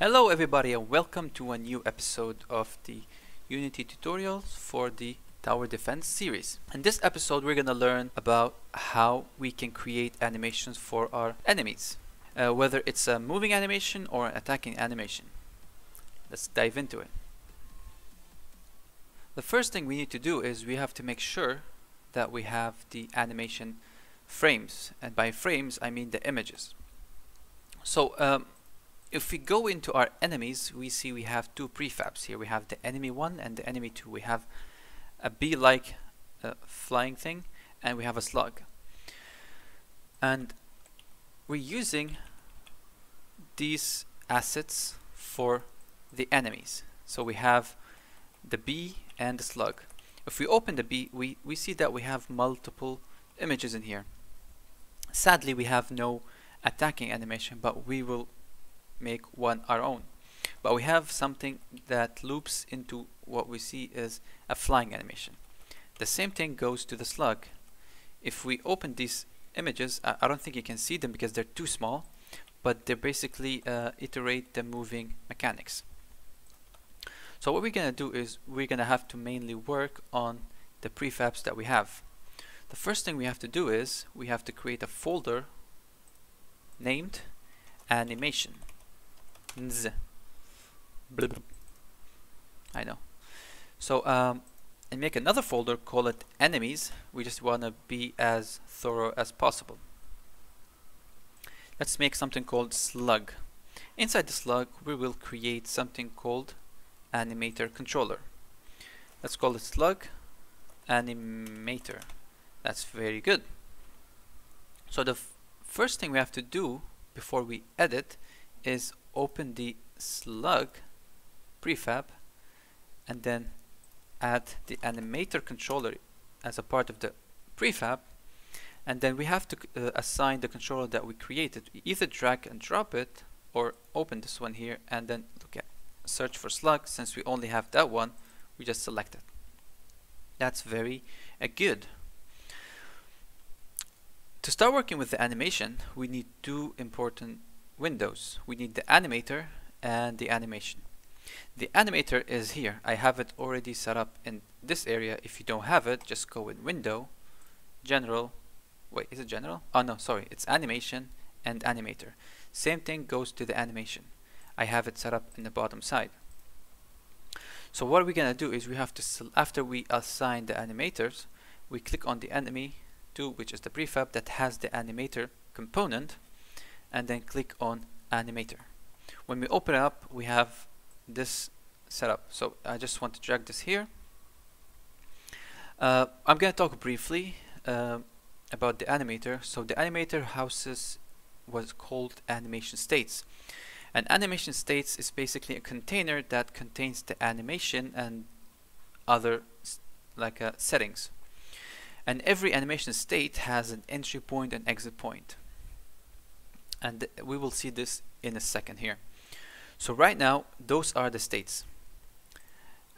Hello everybody and welcome to a new episode of the Unity tutorials for the Tower Defense series. In this episode we're going to learn about how we can create animations for our enemies. Uh, whether it's a moving animation or an attacking animation. Let's dive into it. The first thing we need to do is we have to make sure that we have the animation frames and by frames I mean the images. So um, if we go into our enemies, we see we have two prefabs here. We have the enemy 1 and the enemy 2. We have a bee-like uh, flying thing and we have a slug. And we're using these assets for the enemies. So we have the bee and the slug. If we open the bee, we, we see that we have multiple images in here. Sadly, we have no attacking animation, but we will make one our own. But we have something that loops into what we see is a flying animation. The same thing goes to the slug. If we open these images, I, I don't think you can see them because they're too small, but they basically uh, iterate the moving mechanics. So what we're going to do is we're going to have to mainly work on the prefabs that we have. The first thing we have to do is we have to create a folder named animation. I know. So um, and make another folder, call it enemies. We just want to be as thorough as possible. Let's make something called slug. Inside the slug, we will create something called animator controller. Let's call it slug animator. That's very good. So the first thing we have to do before we edit is open the slug prefab and then add the animator controller as a part of the prefab. And then we have to uh, assign the controller that we created. Either drag and drop it or open this one here and then look at search for slug. Since we only have that one we just select it. That's very uh, good. To start working with the animation we need two important windows. We need the animator and the animation. The animator is here. I have it already set up in this area. If you don't have it just go in window general wait is it general? Oh no sorry it's animation and animator. Same thing goes to the animation. I have it set up in the bottom side. So what we're gonna do is we have to after we assign the animators we click on the enemy 2 which is the prefab that has the animator component and then click on animator when we open it up we have this setup so I just want to drag this here uh, I'm gonna talk briefly uh, about the animator. So the animator houses what's called animation states. And animation states is basically a container that contains the animation and other like uh, settings. And every animation state has an entry point and exit point. And we will see this in a second here. So right now, those are the states.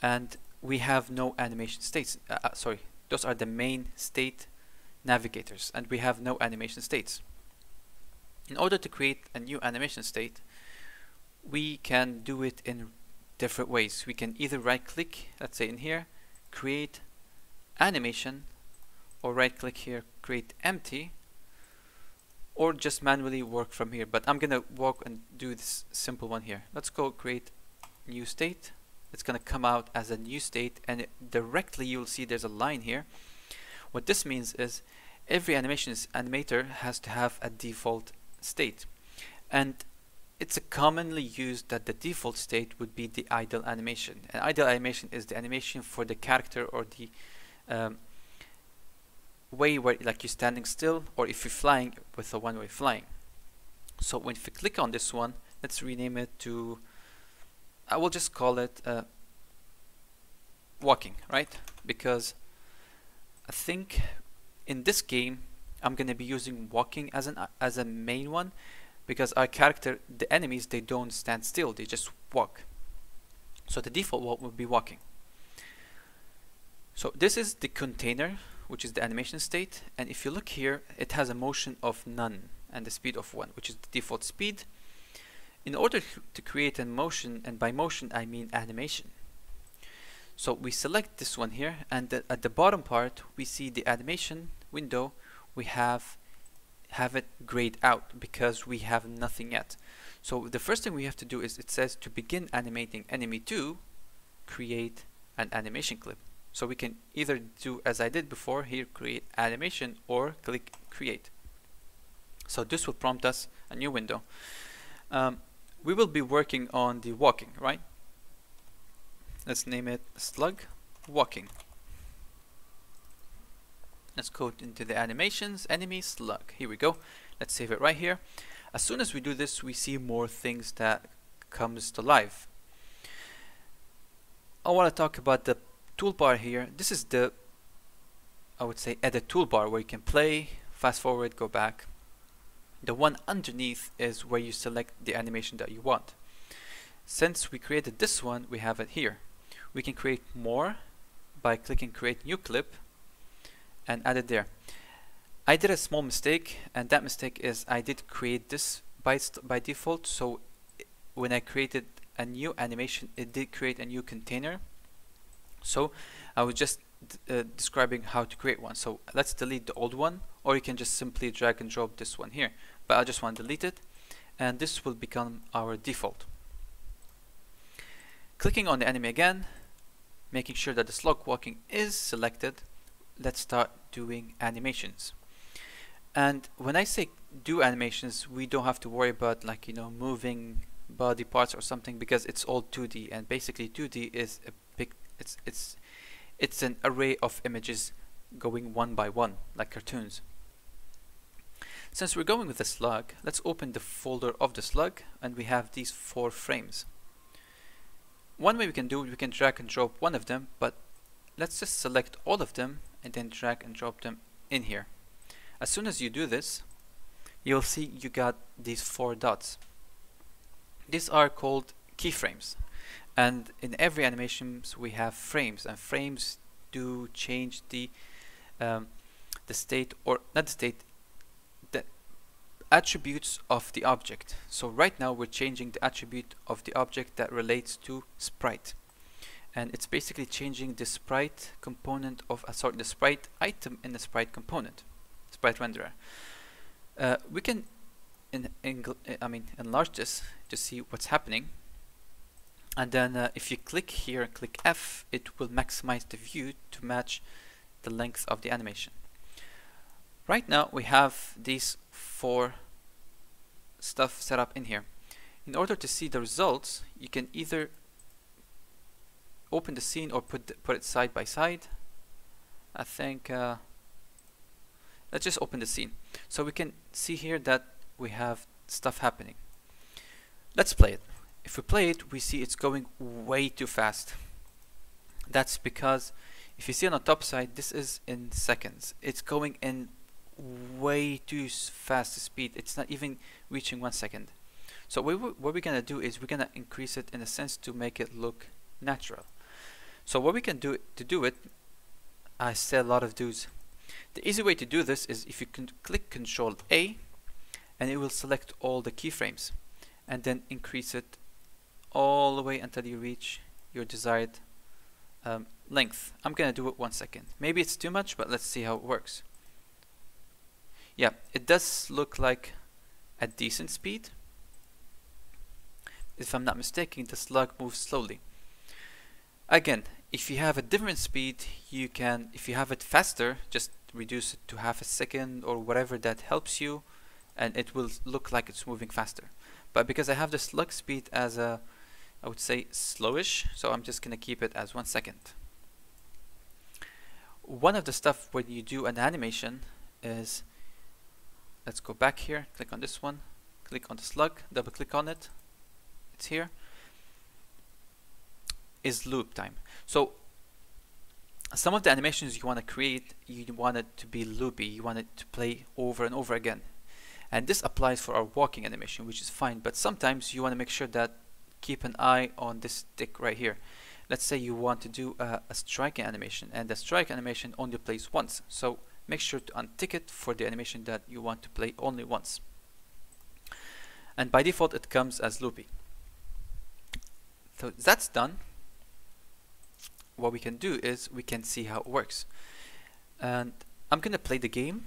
And we have no animation states. Uh, uh sorry, those are the main state navigators and we have no animation states. In order to create a new animation state, we can do it in different ways. We can either right click, let's say in here, create animation, or right click here, create empty, or just manually work from here. But I'm gonna walk and do this simple one here. Let's go create new state. It's gonna come out as a new state and directly you'll see there's a line here. What this means is every animation animator has to have a default state and it's commonly used that the default state would be the idle animation and idle animation is the animation for the character or the um, way where like you're standing still or if you're flying with a one-way flying. So when we click on this one let's rename it to I will just call it uh, walking right? Because I think in this game I'm gonna be using walking as an as a main one because our character the enemies they don't stand still they just walk. So the default would be walking. So this is the container which is the animation state and if you look here it has a motion of none and the speed of 1 which is the default speed in order to create a motion, and by motion I mean animation. So we select this one here, and at the bottom part we see the animation window. We have have it grayed out because we have nothing yet. So the first thing we have to do is it says to begin animating enemy 2, create an animation clip. So we can either do as I did before here, create animation or click create. So this will prompt us a new window. Um, we will be working on the walking, right? Let's name it slug walking. Let's go into the animations, enemy slug. Here we go. Let's save it right here. As soon as we do this, we see more things that comes to life. I want to talk about the toolbar here. This is the, I would say, edit toolbar where you can play, fast forward, go back. The one underneath is where you select the animation that you want. Since we created this one, we have it here. We can create more by clicking create new clip and add it there. I did a small mistake and that mistake is I did create this by, by default so when I created a new animation it did create a new container so I was just uh, describing how to create one. So let's delete the old one or you can just simply drag and drop this one here. But I just want to delete it and this will become our default. Clicking on the enemy again making sure that the slug walking is selected let's start doing animations. And when I say do animations we don't have to worry about like you know moving body parts or something because it's all 2D and basically 2D is a big it's it's it's an array of images going one by one like cartoons since we're going with the slug let's open the folder of the slug and we have these four frames one way we can do it we can drag and drop one of them but let's just select all of them and then drag and drop them in here. As soon as you do this, you'll see you got these four dots. These are called keyframes. And in every animations we have frames and frames do change the um, the state or not the state the attributes of the object. So right now we're changing the attribute of the object that relates to sprite. And it's basically changing the sprite component of uh, sorry the sprite item in the sprite component sprite renderer. Uh, we can in, in I mean enlarge this to see what's happening and then uh, if you click here and click F it will maximize the view to match the length of the animation. Right now we have these four stuff set up in here. In order to see the results you can either open the scene or put put it side by side. I think uh, let's just open the scene. So we can see here that we have stuff happening. Let's play it if we play it we see it's going way too fast. That's because if you see on the top side this is in seconds. It's going in way too fast speed. It's not even reaching one second. So what we're gonna do is we're gonna increase it in a sense to make it look natural. So what we can do to do it, I say a lot of do's. The easy way to do this is if you can click Control A and it will select all the keyframes and then increase it all the way until you reach your desired um, length. I'm gonna do it one second. Maybe it's too much, but let's see how it works. Yeah, it does look like a decent speed. If I'm not mistaken, the slug moves slowly. Again, if you have a different speed you can if you have it faster just reduce it to half a second or whatever that helps you and it will look like it's moving faster but because I have the slug speed as a I would say slowish so I'm just gonna keep it as one second one of the stuff when you do an animation is let's go back here click on this one click on the slug double click on it it's here is loop time. So some of the animations you want to create, you want it to be loopy, you want it to play over and over again. And this applies for our walking animation, which is fine, but sometimes you want to make sure that keep an eye on this stick right here. Let's say you want to do a, a strike animation, and the strike animation only plays once. So make sure to untick it for the animation that you want to play only once. and by default it comes as loopy so that's done what we can do is we can see how it works and I'm gonna play the game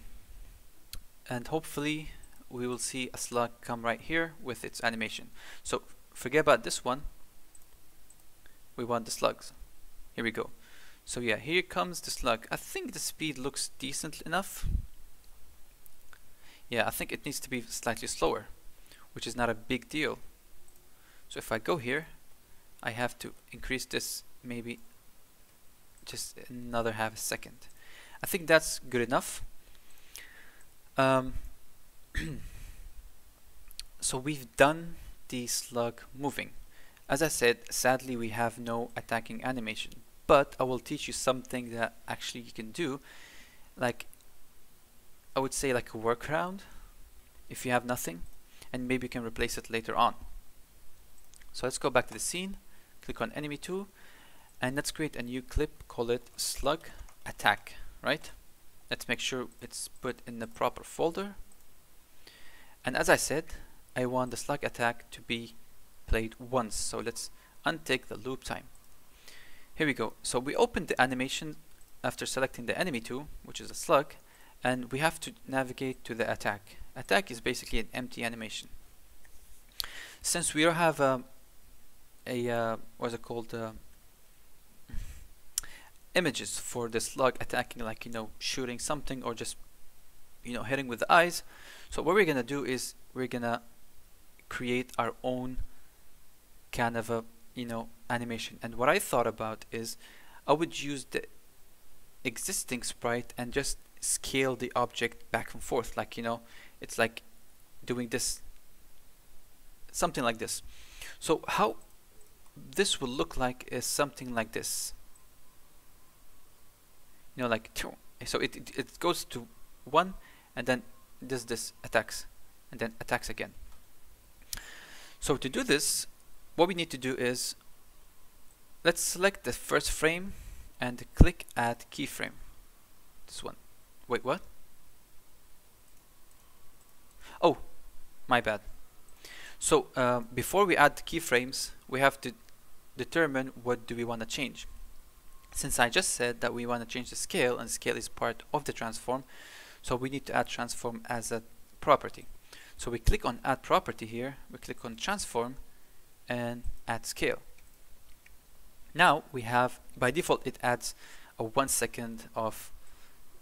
and hopefully we will see a slug come right here with its animation so forget about this one. We want the slugs. Here we go. So yeah here comes the slug. I think the speed looks decent enough. Yeah I think it needs to be slightly slower which is not a big deal. So if I go here I have to increase this maybe just another half a second. I think that's good enough. Um, so we've done the slug moving. As I said sadly we have no attacking animation. But I will teach you something that actually you can do. Like I would say like a workaround if you have nothing and maybe you can replace it later on. So let's go back to the scene click on enemy tool and let's create a new clip call it slug attack right? Let's make sure it's put in the proper folder. And as I said I want the slug attack to be played once so let's untick the loop time. Here we go. So we open the animation after selecting the enemy tool which is a slug and we have to navigate to the attack. Attack is basically an empty animation. Since we don't have a, a uh, what's it called uh, images for the slug attacking like you know shooting something or just you know hitting with the eyes so what we're gonna do is we're gonna create our own kind of a you know animation. And what I thought about is I would use the existing sprite and just scale the object back and forth. Like you know it's like doing this something like this. So how this will look like is something like this. You know like two. so it, it, it goes to one and then does this attacks and then attacks again so to do this what we need to do is let's select the first frame and click add keyframe. This one. Wait what? Oh my bad. So uh, before we add keyframes we have to determine what do we want to change. Since I just said that we want to change the scale and scale is part of the transform so we need to add transform as a property so we click on add property here we click on transform and add scale. Now we have by default it adds a one second of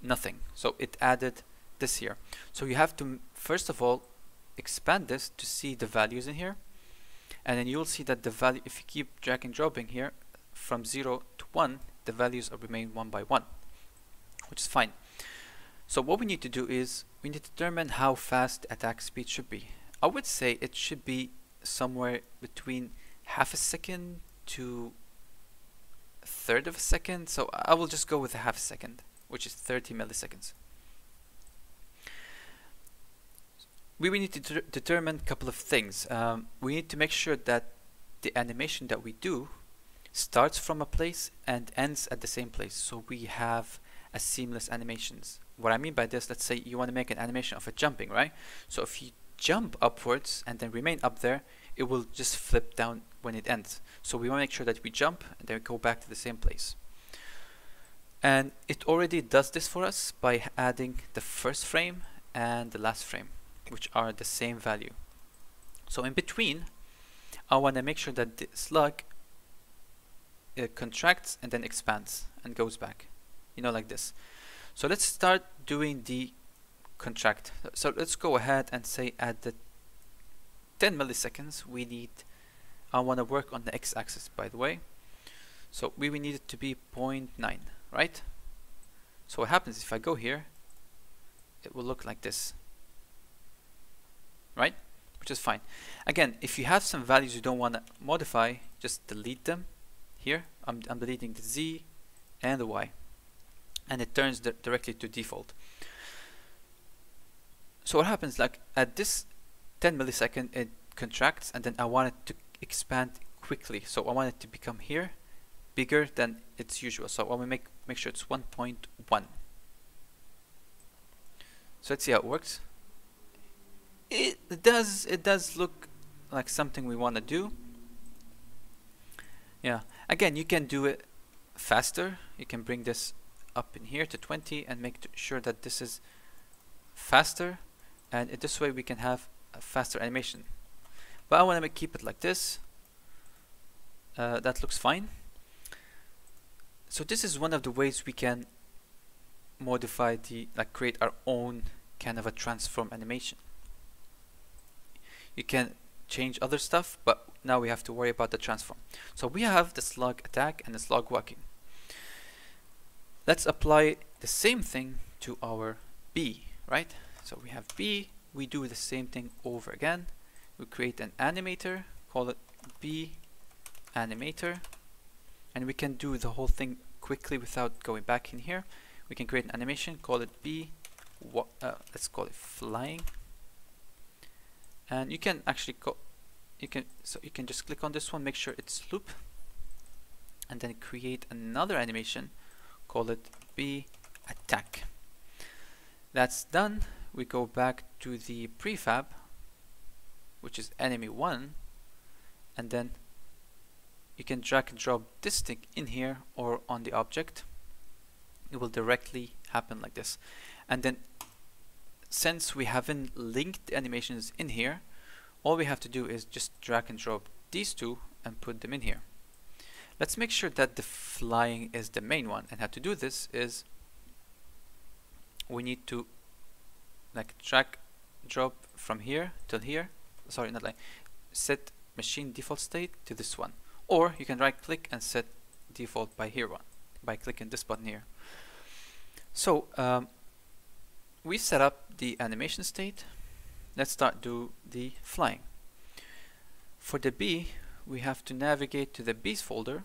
nothing. So it added this here. So you have to first of all expand this to see the values in here. And then you'll see that the value if you keep drag and dropping here from 0 to 1 the values remain one by one which is fine. So what we need to do is we need to determine how fast attack speed should be I would say it should be somewhere between half a second to a third of a second so I will just go with a half a second which is 30 milliseconds we need to determine a couple of things. Um, we need to make sure that the animation that we do starts from a place and ends at the same place. So we have a seamless animations. What I mean by this, let's say you want to make an animation of a jumping, right? So if you jump upwards and then remain up there, it will just flip down when it ends. So we want to make sure that we jump and then go back to the same place. And it already does this for us by adding the first frame and the last frame which are the same value. So in between, I want to make sure that the slug uh, contracts and then expands and goes back, you know, like this. So let's start doing the contract. So let's go ahead and say at the 10 milliseconds, we need, I want to work on the x-axis, by the way. So we, we need it to be 0.9, right? So what happens if I go here, it will look like this right? Which is fine. Again, if you have some values you don't want to modify, just delete them. Here, I'm, I'm deleting the Z and the Y. And it turns directly to default. So what happens, like at this 10 millisecond, it contracts and then I want it to expand quickly. So I want it to become here bigger than its usual. So I to make, make sure it's 1.1. So let's see how it works. it does it does look like something we want to do yeah again you can do it faster you can bring this up in here to 20 and make sure that this is faster and it, this way we can have a faster animation. But I want to keep it like this. Uh, that looks fine. So this is one of the ways we can modify the like create our own kind of a transform animation. You can change other stuff but now we have to worry about the transform. So we have the slug attack and the slug walking let's apply the same thing to our bee right? So we have bee we do the same thing over again. We create an animator call it bee animator and we can do the whole thing quickly without going back in here. We can create an animation call it bee uh, let's call it flying. And you can actually go you can so you can just click on this one make sure it's loop and then create another animation call it bee attack. That's done. We go back to the prefab which is enemy 1 and then you can drag and drop this stick in here or on the object. It will directly happen like this. And then since we haven't linked animations in here all we have to do is just drag and drop these two and put them in here let's make sure that the flying is the main one and how to do this is we need to like drag drop from here till here. Sorry not like set machine default state to this one. Or you can right click and set default by here one by clicking this button here. So um, we set up the animation state. Let's start do the flying. For the bee we have to navigate to the bee's folder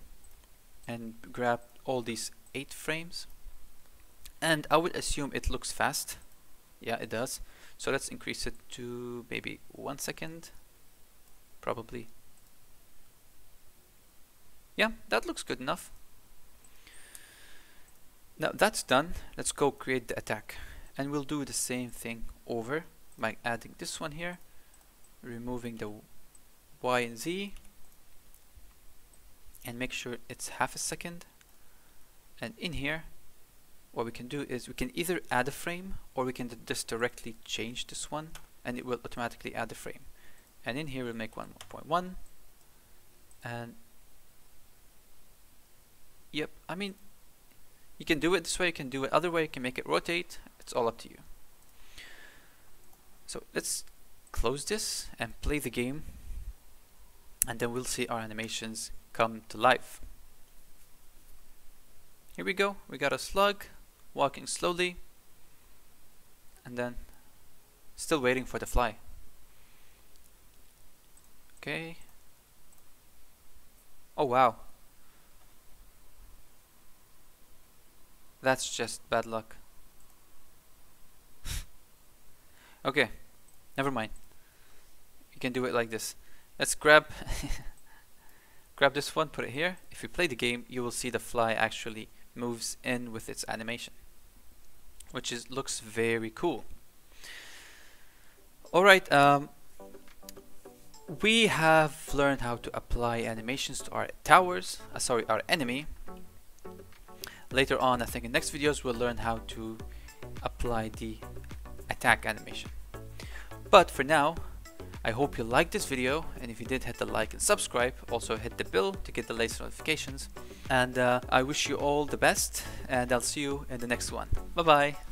and grab all these eight frames. And I would assume it looks fast. Yeah it does. So let's increase it to maybe one second. Probably. Yeah that looks good enough. Now that's done. Let's go create the attack. And we'll do the same thing over by adding this one here removing the Y and Z and make sure it's half a second. And in here what we can do is we can either add a frame or we can just directly change this one and it will automatically add the frame. And in here we'll make 1.1 and yep I mean you can do it this way you can do it other way you can make it rotate. It's all up to you. So let's close this and play the game. And then we'll see our animations come to life. Here we go. We got a slug walking slowly and then still waiting for the fly. Okay. Oh wow. That's just bad luck. Okay. Never mind. You can do it like this. Let's grab grab this one put it here if you play the game you will see the fly actually moves in with its animation which is looks very cool. Alright, um, we have learned how to apply animations to our towers, uh, sorry, our enemy. Later on, I think in next videos, we'll learn how to apply the attack animation. But for now, I hope you liked this video and if you did hit the like and subscribe also hit the bell to get the latest notifications and uh, I wish you all the best and I'll see you in the next one. Bye bye!